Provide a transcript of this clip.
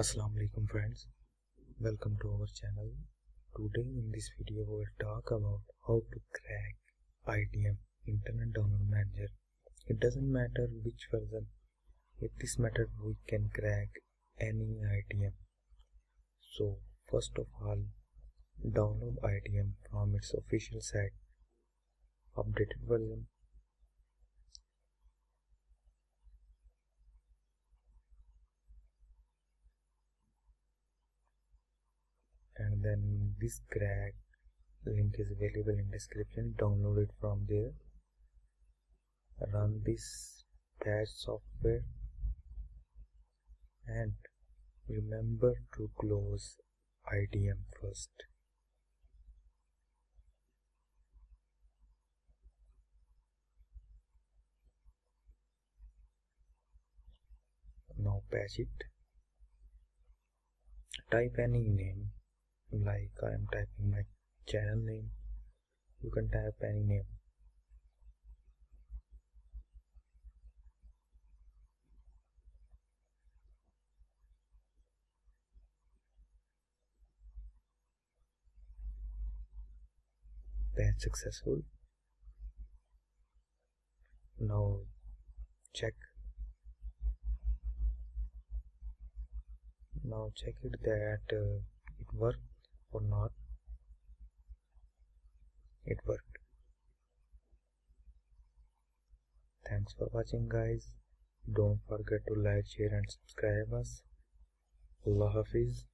Assalamu alaikum friends. Welcome to our channel. Today in this video we will talk about how to crack IDM internet download manager. It doesn't matter which version. With this method we can crack any IDM so first of all download IDM from its official site. Updated version and then this crack. Link is available in description. Download it from there. Run this patch software. And remember to close IDM first. Now patch it. Type any name like I am typing my channel name. You can type any name. Patch successful. Now check. Now check it that uh, it worked or not it worked. Thanks for watching guys. Don't forget to like share and subscribe us. Allah hafiz